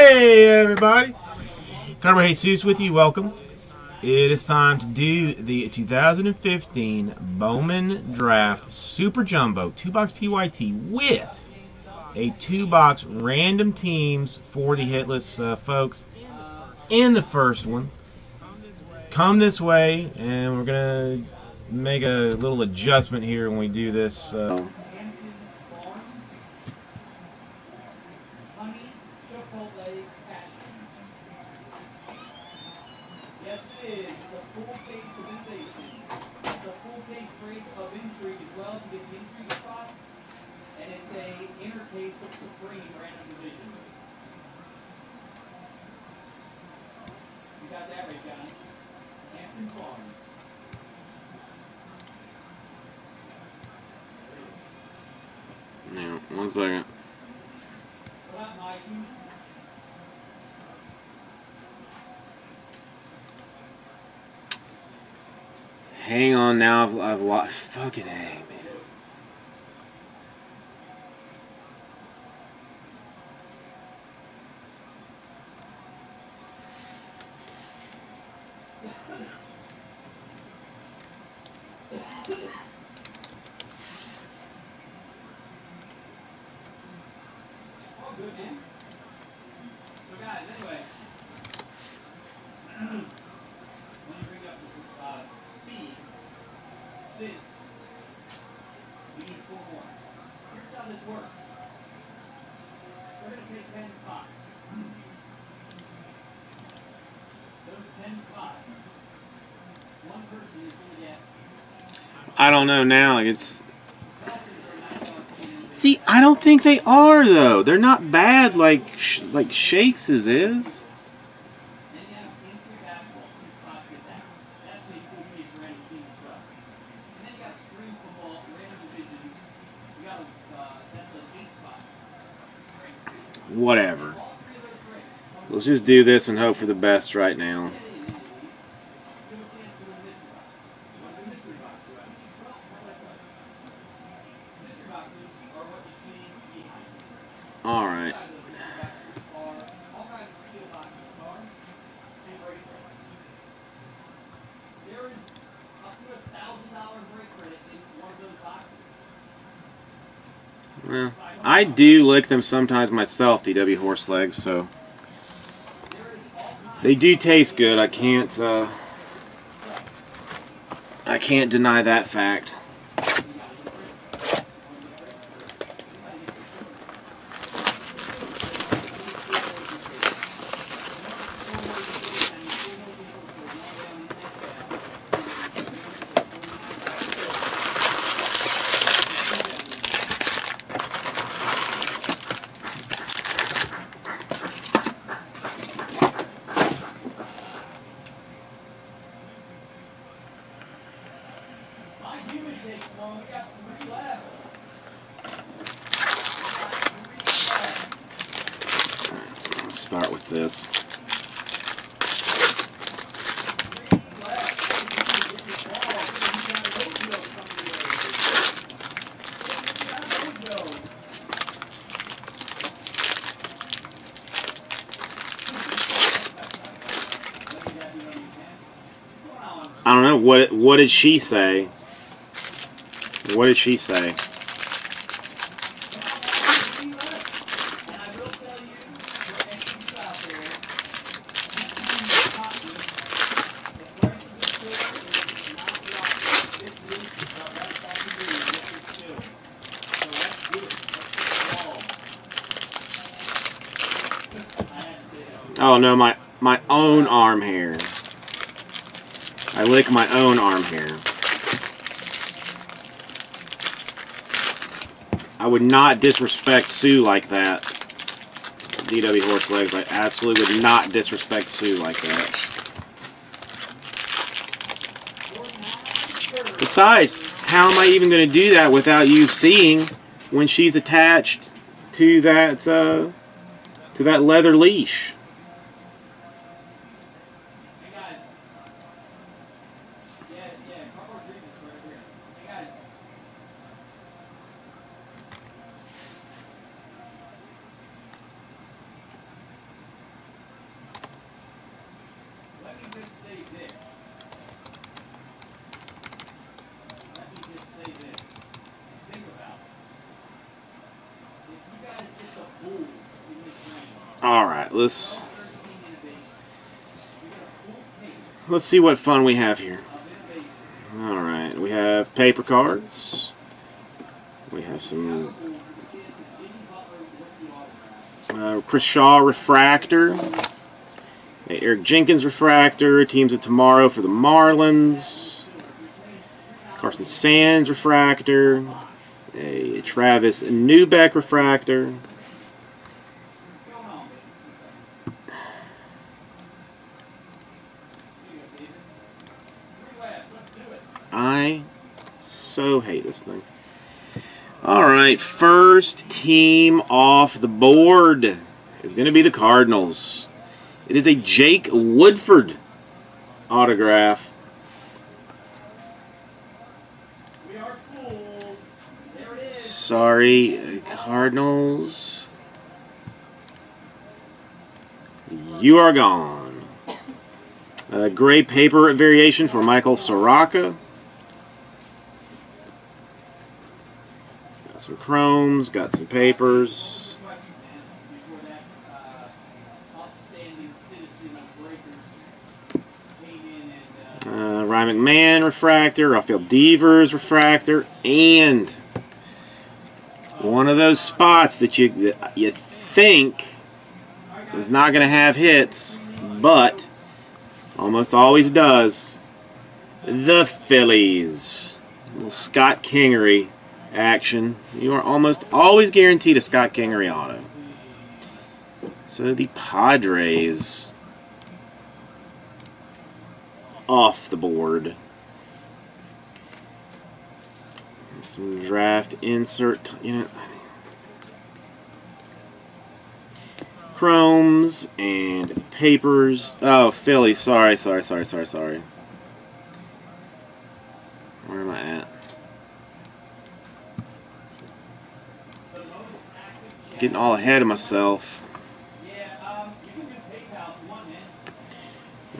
Hey, everybody. Carver Jesus with you. Welcome. It is time to do the 2015 Bowman Draft Super Jumbo 2-box PYT with a 2-box random teams for the hitless uh, folks in the first one. Come this way, and we're going to make a little adjustment here when we do this. Uh, Yes, it is. The full face of innovation. The full face break of intrigue as well to get the intrigue spots. And it's a inner case of supreme random division. You got that right, Johnny. Hampton Farms. Yeah, one second. What up, Mikey? Hang on now, I've, I've watched. Fucking A, man. All good, man. So, guys, anyway. Let me bring up the uh, speed. Since we need four more. Here's how this works. We're going to take 10 spots. Those 10 spots, one person is going to get. I don't know now. Like it's. See, I don't think they are though. They're not bad like sh- like Shakes is. Spots. Whatever. Let's just do this and hope for the best right now. Give a chance to win mystery box. You want to do mystery box, right? Well, how about that? Mystery boxes are what you see behind you. All right. Inside of the mystery boxes are all kinds of steel boxes, cards, and bracelets. There is up to a thousand dollar break credit in one of those boxes. Well, I do lick them sometimes myself, DW horse legs. So they do taste good. I can't. Uh, I can't deny that fact. Let's start with this. I don't know what. What did she say? What did she say? Oh no, my my own arm hair. I lick my own arm hair. I would not disrespect Sue like that. DW horse legs. I absolutely would not disrespect Sue like that. Besides, how am I even going to do that without you seeing when she's attached to that uh, to that leather leash? Hey guys. Yeah, yeah, cardboard treatments right here. Hey guys. All right, let's let's see what fun we have here. All right, we have paper cards. We have some uh, Chris Shaw refractor. Eric Jenkins refractor. Teams of tomorrow for the Marlins. Carson Sands refractor. A Travis Newbeck refractor. I so hate this thing. All right, first team off the board is going to be the Cardinals. It is a Jake Woodford autograph. Sorry, Cardinals. You are gone. A gray paper variation for Michael Soroka. Some chromes, got some papers. Uh, Ryan McMahon refractor, Rafael Devers refractor, and one of those spots that you that you think is not going to have hits, but almost always does. The Phillies, little Scott Kingery action. You are almost always guaranteed a Scott Kingery auto. So the Padres off the board. Some draft insert, you know, chromes and papers. Oh, Philly. Sorry, sorry, sorry, sorry, sorry. Where am I at? Getting all ahead of myself.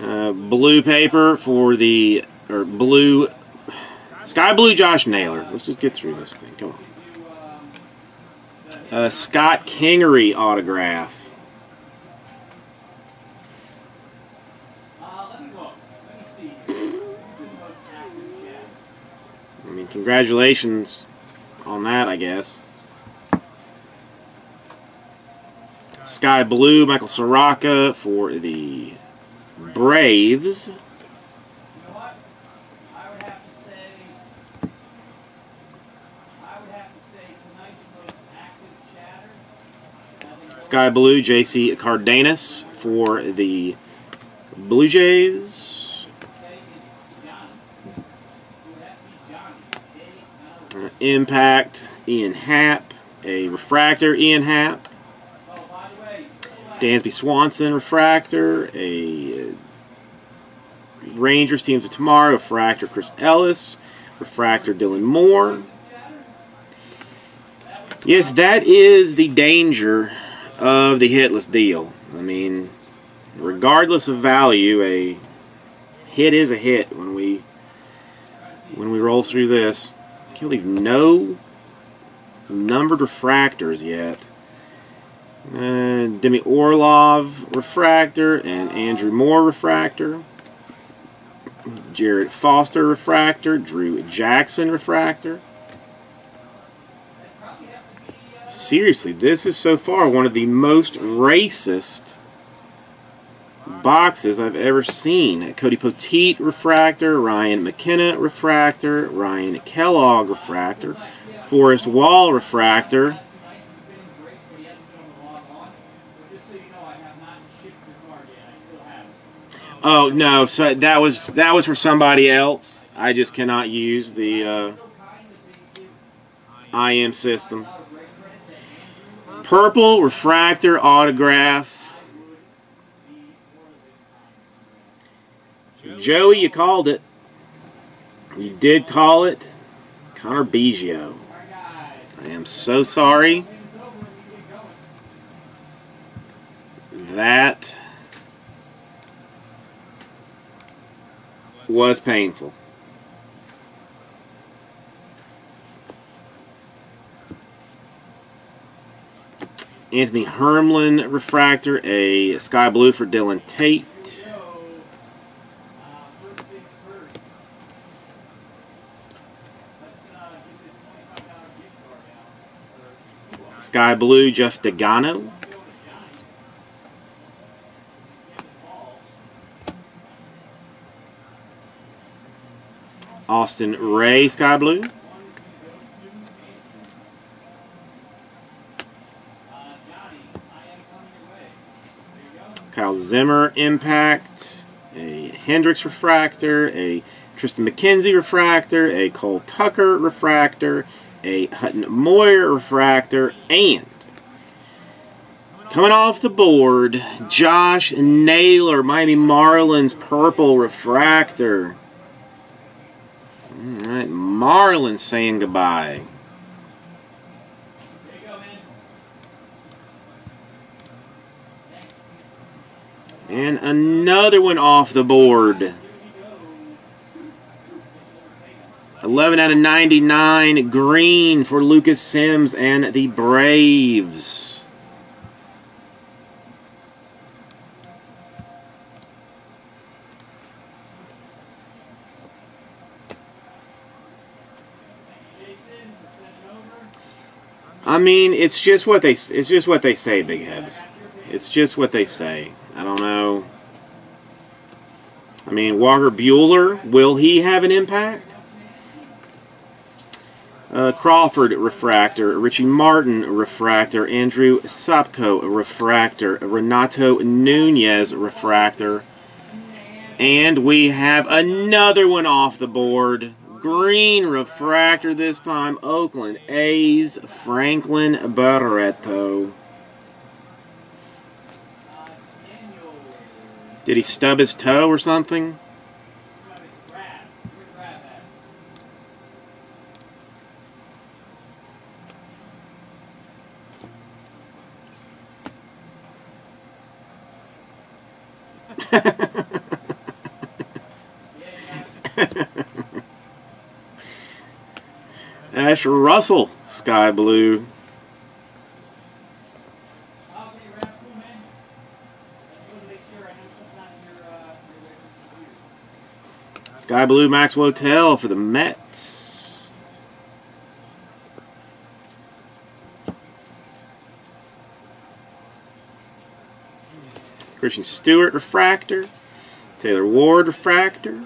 Uh, blue paper for the or blue sky blue Josh Naylor. Let's just get through this thing. Come on. Uh, Scott Kingery autograph. I mean, congratulations on that, I guess. Sky blue Michael Soroka for the Braves. Sky blue JC Cardenas for the Blue Jays. Impact Ian Happ. A refractor Ian Happ. Oh, by the way, Dansby Swanson refractor, a uh, Rangers teams of tomorrow refractor Chris Ellis, refractor Dylan Moore. Yes, that is the danger of the hitless deal. I mean, regardless of value, a hit is a hit when we when we roll through this. I can't believe no numbered refractors yet. Uh, Demi Orlov refractor and Andrew Moore refractor. Jared Foster refractor. Drew Jackson refractor. Seriously, this is so far one of the most racist boxes I've ever seen. Cody Poteet refractor, Ryan McKenna refractor, Ryan Kellogg refractor, Forrest Wall refractor. tonight's has been great, but he hasn't shown the log on. But just so you know, I have not shipped the card yet. I still have it. Oh no, so that was that was for somebody else. I just cannot use the uh, IM system. Purple refractor autograph. Joey, you called it. You did call it. Connor Biggio. I am so sorry. That was painful. Anthony Hermelyn refractor, a sky blue for Dylan Tate. So, first things first. Let's get this $25 gift card out. for Sky blue, Jeff Degano. Austin Ray, sky blue. Kyle Zimmer, impact. A Hendricks refractor, a Triston McKenzie refractor, a Cole Tucker refractor, a Hutton Moyer refractor, and coming off the board, Josh Naylor, Miami Marlins purple refractor. Marlins saying goodbye. Go. And another one off the board. 11 out of 99 green for Lucas Sims and the Braves. I mean, it's just what they it's just what they say, Big Heads. It's just what they say. I don't know. I mean, Walker Buehler, will he have an impact? Uh, Crawford refractor, Richie Martin refractor, Andrew Sopko refractor, Renato Nunez refractor, and we have another one off the board. Green refractor this time, Oakland A's, Franklin Barreto. Did he stub his toe or something? there for some years. Sky blue Max Wotell for the Mets. Christin Stewart refractor. Taylor Ward refractor.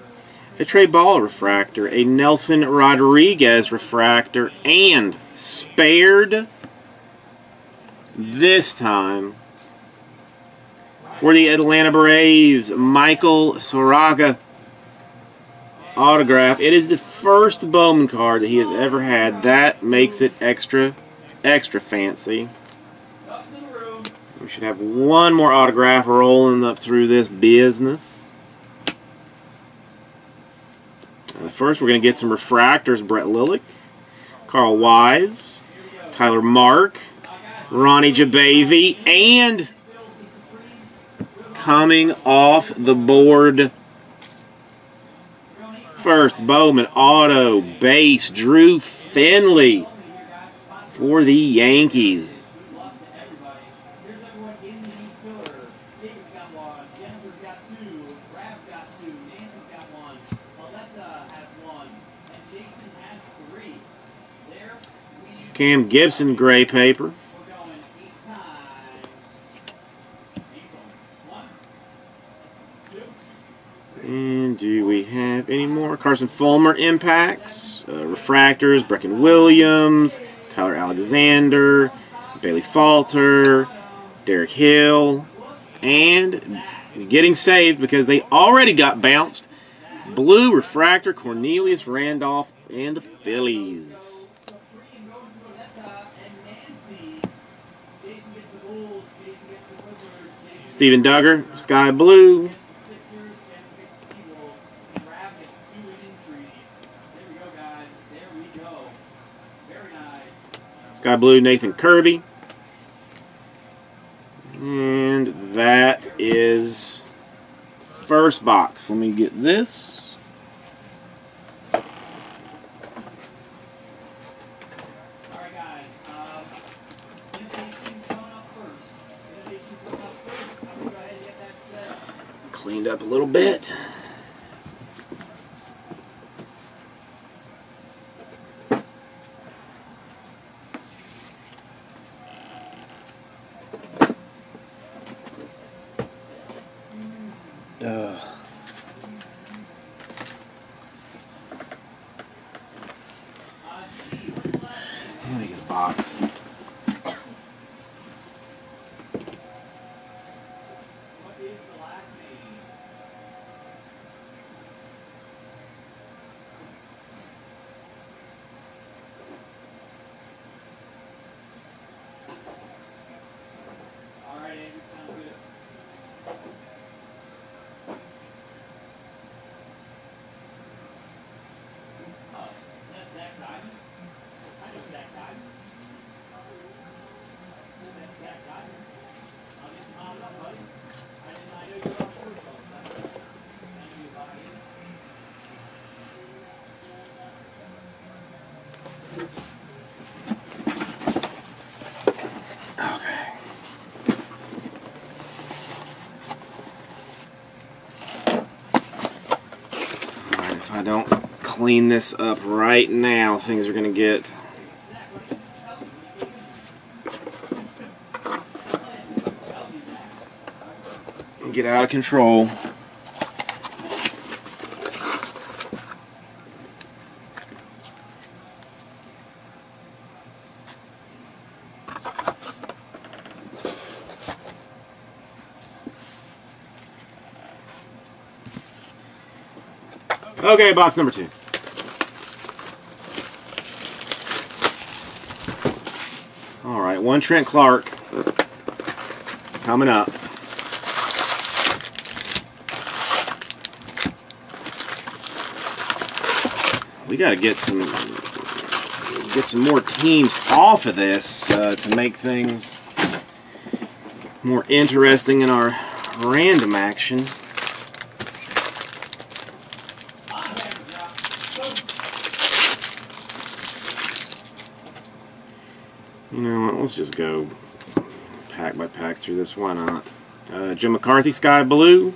A Trey Ball refractor. A Nelson Rodriguez refractor. And spared this time for the Atlanta Braves, Michael Soroka autograph. It is the first Bowman card that he has ever had. That makes it extra, extra fancy. We should have one more autograph rolling up through this business. Uh, first, we're going to get some refractors. Brett Lilek, Carl Wise, Tyler Mark, Ronnie Jebavy, and coming off the board First, Bowman Auto Base Drew Finley for the Yankees. Good luck to everybody. Here's everyone in the filler. David's got one. Jennifer's got two. Brad's got two. Nancy's got one. Aletta has one. And Jason has three. There we Cam Gibson gray paper. And do we have any more? Carson Fulmer impacts, uh, refractors, Brecken Williams, Tyler Alexander, Bailey Falter, Derek Hill, and getting saved because they already got bounced. Blue refractor, Cornelius Randolph, and the Phillies. So three and going to Aletta and Nancy. Jason gets the Bulls. Jason gets the Clippers. Jason Steven Duggar, sky blue. Sixers and the Eagles. Brad gets two in intrigue. There we go, guys. There we go. Sky Blue. Sky Blue Nathan Kirby. And that is first box. Let me get this. All right, guys. Um, invitation coming up cleaned up a little bit. Ugh. Let me get a box. What is the last name? All right, Andrew, sounds good. Oh, is that Zach Diamond? I know Zach Diamond. That's Zach Diamond. I'll get you mounted up, buddy. I didn't, I know you're on board, folks. Thank you, buddy. Okay. If I don't clean this up right now, things are going to get get out of control. Okay, box number two. All right, one Trent Clark coming up. We got to get some get some more teams off of this uh, to make things more interesting in our random action. You know what? Let's just go pack by pack through this. Why not? Uh, Jim McCarthy, Sky Blue.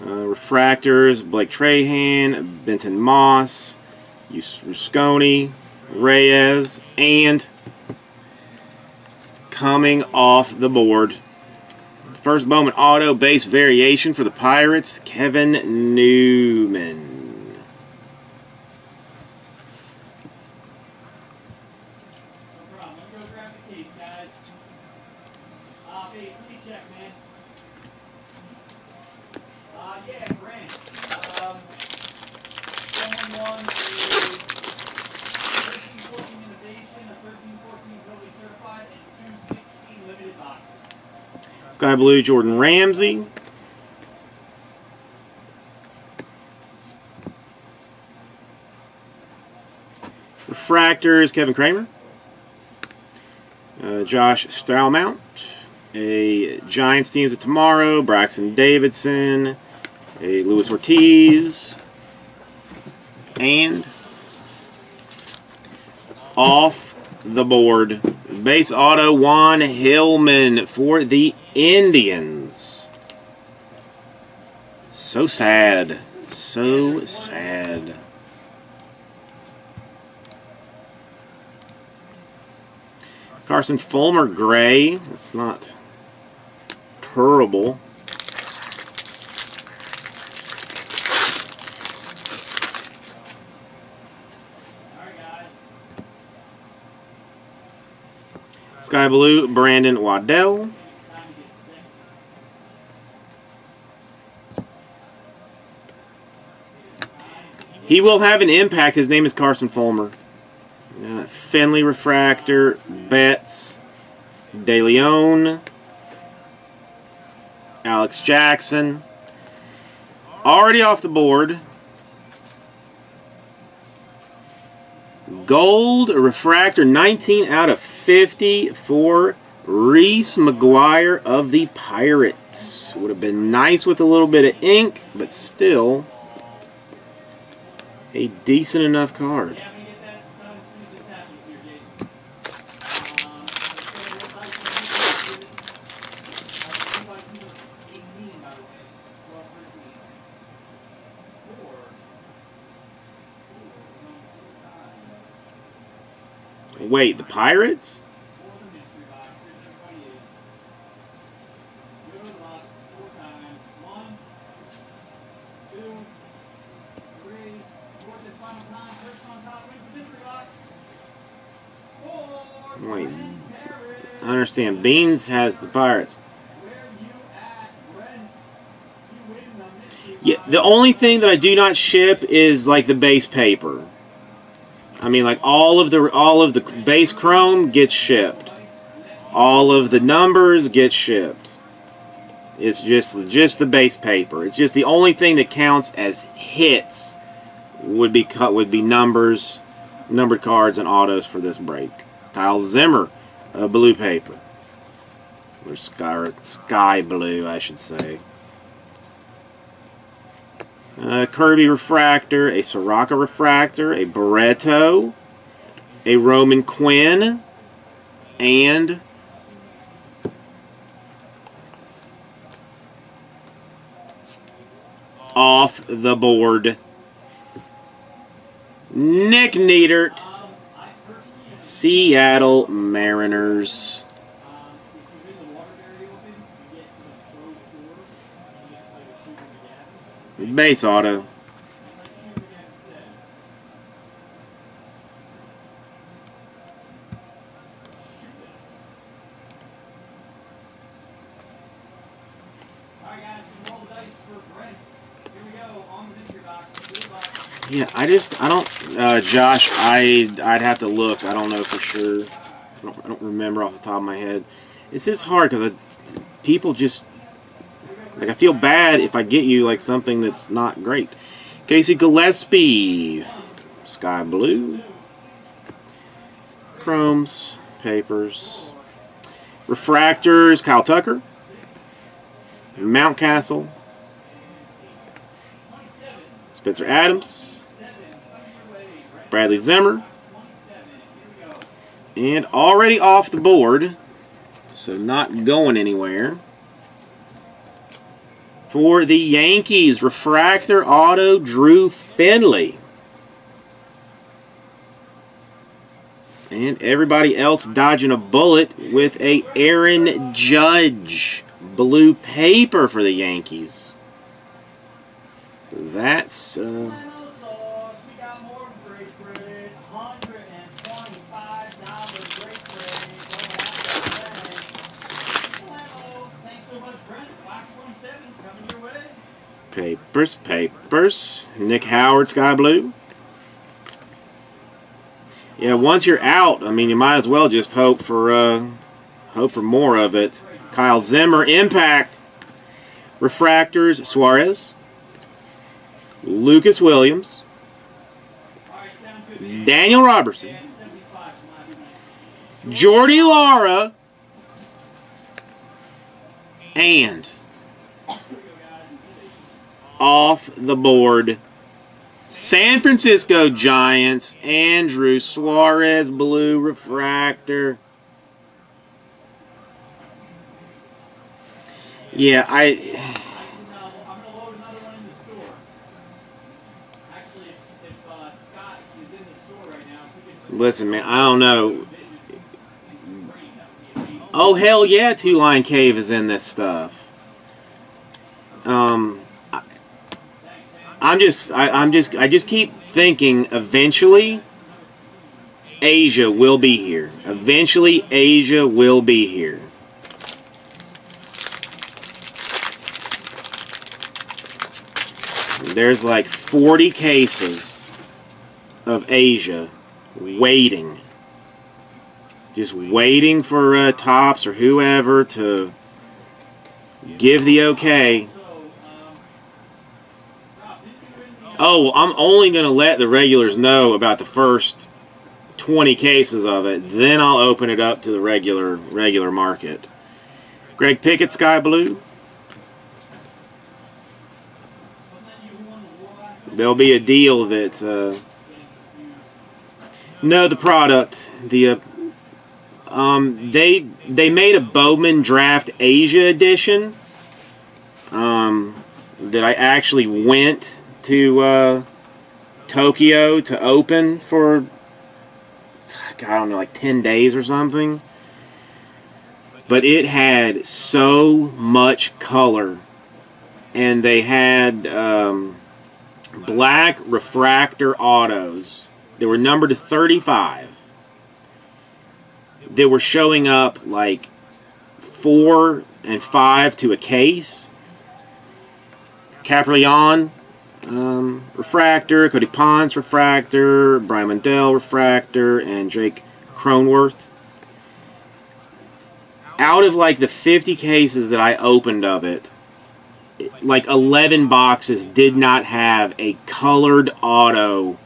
Uh, refractors, Blake Trahan, Benton Moss, Rusconi, Reyes, and coming off the board. First Bowman Auto base variation for the Pirates, Kevin Newman. No problem. Let me go grab the case, guys. Uh, base, let me check, man. Uh, yeah, Grant. Um, going one is 1314 Innovation, a 1314 totally certified, and 216 limited boxes. Sky Blue, Jordan Ramsey. Refractors, Kevin Kramer. Uh, Josh Staumont. A Giants teams of tomorrow, Braxton Davidson. A Luis Ortiz. And off the board. Base auto Juan Hillman for the Indians. So sad. So sad. Carson Fulmer Gray. It's not terrible. Sky Blue, Brandon Waddell. Time to get sick. He will have an impact. His name is Carson Fulmer. Uh, Finley Refractor, Betts, De Leon, Alex Jackson. Already off the board. Gold Refractor, 19 out of 50 for Reese McGuire of the Pirates. Would have been nice with a little bit of ink, but still a decent enough card. Wait, the Pirates? Understand. Beans has the Pirates. Yeah, the only thing that I do not ship is like the base paper. I mean, like all of the all of the base chrome gets shipped. All of the numbers get shipped. It's just just the base paper. It's just the only thing that counts as hits would be cut would be numbers, numbered cards, and autos for this break. Kyle Zimmer, uh, blue paper, or sky sky blue, I should say. Uh, Kirby Refractor, a Soroka Refractor, a Barreto, a Roman Quinn, and off the board, Nick personally, Seattle Mariners. um, if you win the Waterbury Open, you get to the pro tour, and you get to play with Shooter McGavin. Base auto. Like Shooter McGavin says. Alright guys, we roll the dice for Brent. Here we go, on the mystery box. Good auto. Yeah, I just I don't, uh, Josh. I I'd have to look. I don't know for sure. I don't, I don't remember off the top of my head. It's just hard because people just like I feel bad if I get you like something that's not great. Casey Gillespie, sky blue, chromes, papers, refractors. Kyle Tucker, Mountcastle, Spencer Adams. Bradley Zimmer. And already off the board, so not going anywhere. For the Yankees, refractor auto Drew Finley. And everybody else dodging a bullet with a Aaron Judge blue paper for the Yankees. That's uh, Flannel sauce, we got more great bread. $125 great bread. Go out Flannel. Thanks so much, Brent. Box 27 coming your way. Papers, papers. Nick Howard, Sky Blue. Yeah, once you're out, I mean, you might as well just hope for uh, hope for more of it. Kyle Zimmer, Impact. Refractors, Suarez. Lucas Williams. Daniel Robertson. And 75 from last night. Jordy Lara. And off the board, San Francisco Giants, Andrew Suarez, blue refractor. Yeah, I. Listen, man, I don't know. Oh hell yeah, Two Line Cave is in this stuff. Um, I'm just, I, I'm just, I just keep thinking. Eventually, Asia will be here. Eventually, Asia will be here. There's like 40 cases of Asia waiting. Just waiting for uh, Topps or whoever to give the okay. So, um, Rob, did you win the Oh, well, I'm only going to let the regulars know about the first 20 cases of it. Then I'll open it up to the regular regular market. Greg Pickett, Sky Blue. There'll be a deal that. Uh, no, the product. The. Uh, um, they they made a Bowman Draft Asia edition. Um, that I actually went to uh, Tokyo to open for I don't know, like 10 days or something. But it had so much color. And they had um, black refractor autos. They were numbered to 35. They were showing up like four and five to a case. Caprion um, refractor, Cody Ponce refractor, Brian Mundell refractor, and Drake Cronenworth. Out of like the 50 cases that I opened of it, like 11 boxes did not have a colored auto,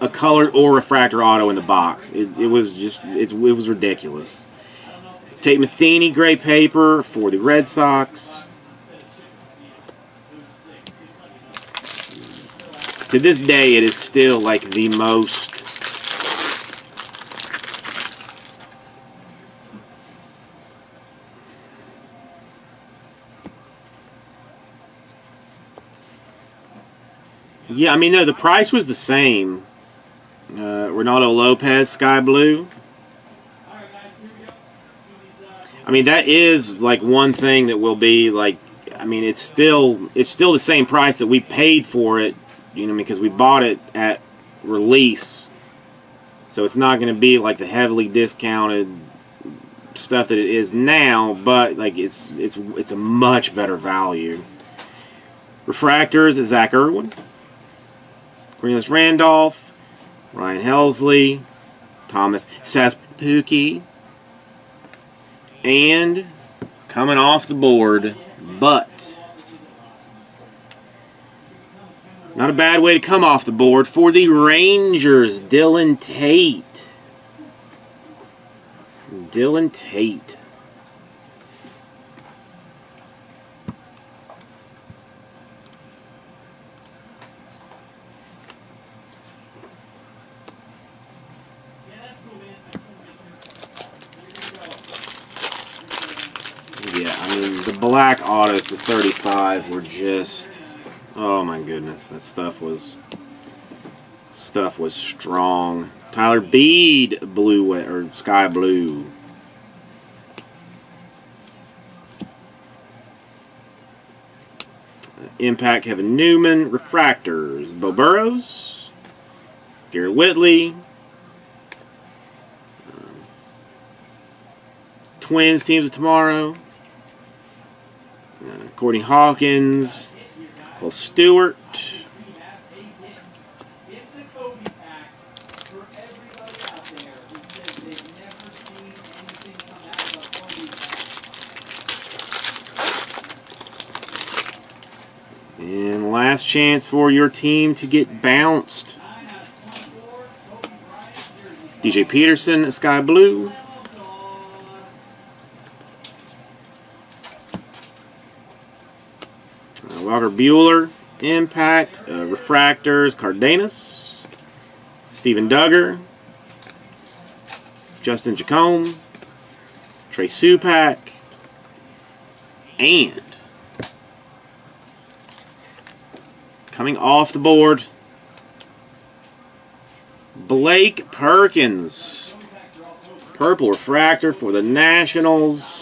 a colored or refractor auto in the box. It, it was just, it, it was ridiculous. Tate Matheny gray paper for the Red Sox. To this day, it is still like the most Yeah, I mean, no, the price was the same. Uh, Ronaldo Lopez, Sky Blue. I mean, that is like one thing that will be like. I mean, it's still it's still the same price that we paid for it, you know, because we bought it at release. So it's not going to be like the heavily discounted stuff that it is now, but like it's it's it's a much better value. Refractors Zach Irwin. Cornelius Randolph, Ryan Helsley, Thomas Szapucki, and coming off the board, but not a bad way to come off the board for the Rangers, Dylan Tate. Dylan Tate. Yeah, I mean, the black autos, the 35, were just... Oh my goodness, that stuff was... Stuff was strong. Tyler Beede, blue, or sky blue. Impact Kevin Newman, Refractors, Beau Burrows, Gary Whitley, um, Twins teams of tomorrow. Uh, Courtney Hawkins, Cole Stewart. And last chance for your team to get bounced. DJ Peterson, Sky Blue. Uh, Walker Buehler, Impact, uh, Refractors, Cardenas, Steven Duggar, Justin Jacome, Trey Supak, and coming off the board, Blake Perkins, Purple Refractor for the Nationals.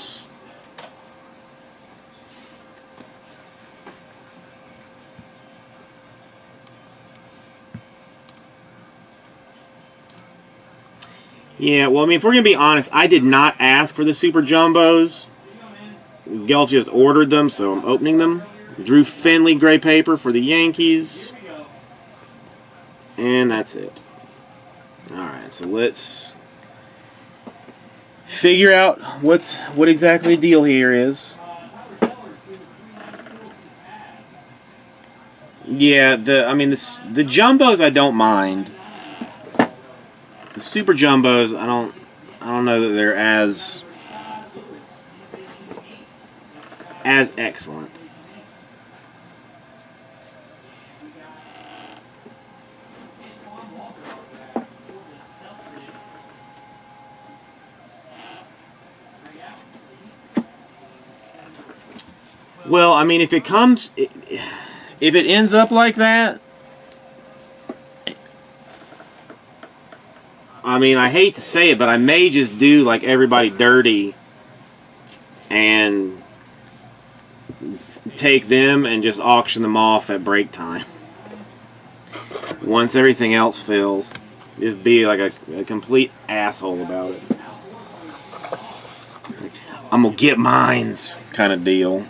Yeah, well, I mean, if we're going to be honest, I did not ask for the Super Jumbos. Gelf just ordered them, so I'm opening them. Drew Finley gray paper for the Yankees. And that's it. Alright, so let's figure out what's what exactly the deal here is. Yeah, the I mean the the jumbos I don't mind. The super jumbos I don't I don't know that they're as as excellent. Well, I mean, if it comes, if it ends up like that, I mean, I hate to say it, but I may just do like everybody dirty and take them and just auction them off at break time. Once everything else fills, just be like a, a complete asshole about it. I'm gonna get mines kind of deal.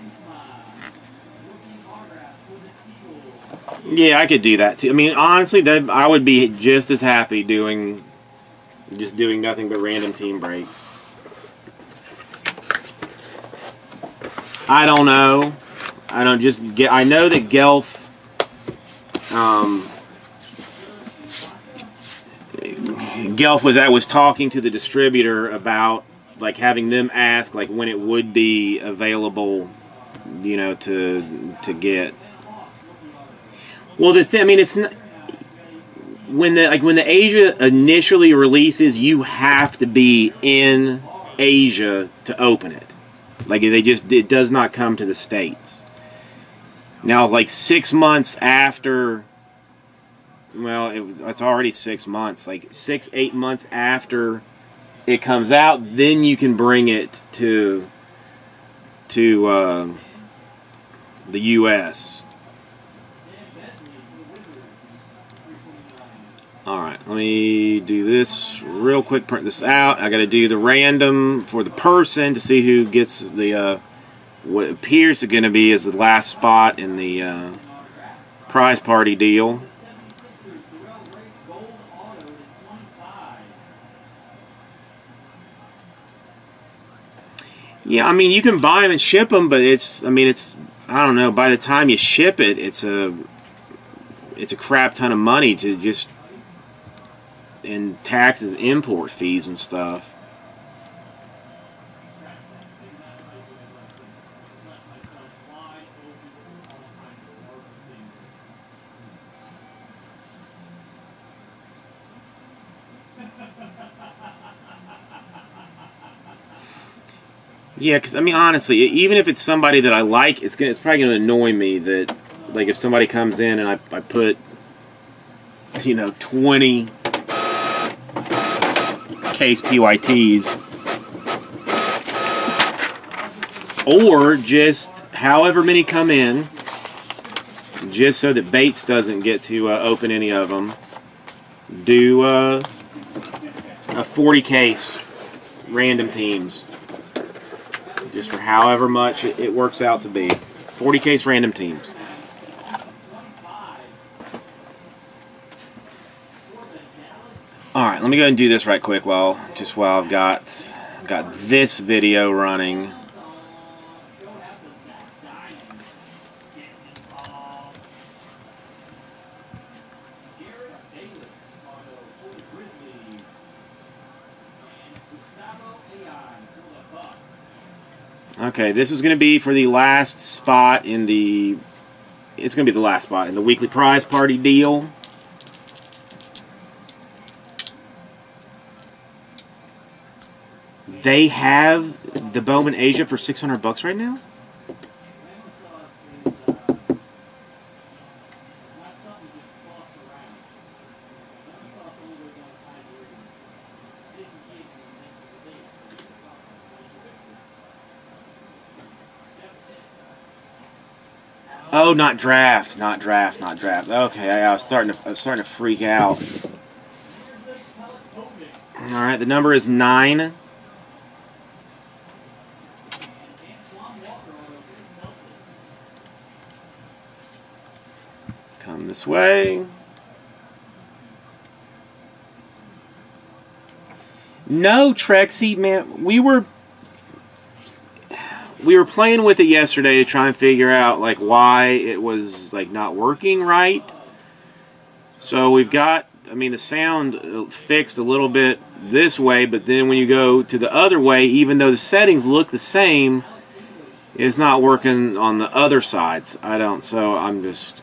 Yeah, I could do that too. I mean, honestly, that I would be just as happy doing, just doing nothing but random team breaks. I don't know. I don't just get. I know that Gelf. Um, Gelf was I was talking to the distributor about like having them ask like when it would be available, you know, to to get. Well, the thing, I mean, it's not when the like when the Asia initially releases, you have to be in Asia to open it. Like they just it does not come to the states. Now, like six months after, well, it, it's already six months. Like six, eight months after it comes out, then you can bring it to to uh, the U.S. All right, let me do this real quick. Print this out. I got to do the random for the person to see who gets the uh, what appears to going to be is the last spot in the uh, prize party deal. Yeah, I mean you can buy them and ship them, but it's I mean it's I don't know. By the time you ship it, it's a it's a crap ton of money to just and taxes, import fees, and stuff. Yeah, because I mean, honestly, even if it's somebody that I like, it's gonna, it's probably gonna annoy me that, like, if somebody comes in and I, I put, you know, twenty case PYTs, or just however many come in, just so that Bates doesn't get to uh, open any of them. Do uh, a forty case random teams just for however much it works out to be. 40 case random teams. All right, let me go and do this right quick while just while I've got got this video running. Okay, this is going to be for the last spot in the. It's going to be the last spot in the weekly prize party deal. They have the Bowman Asia for 600 bucks right now? Oh, not draft, not draft, not draft. Okay, I, I was starting to I was starting to freak out. All right, the number is nine. Come this way. No, Trexie, man, we were we were playing with it yesterday to try and figure out like why it was like not working right. So we've got, I mean, the sound uh, fixed a little bit this way, but then when you go to the other way, even though the settings look the same, it's not working on the other sides. I don't, so I'm just,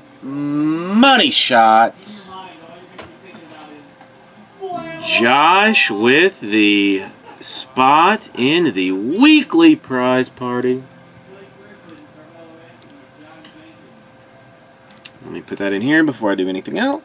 money shot. Josh with the spot in the weekly prize party. Let me put that in here before I do anything else.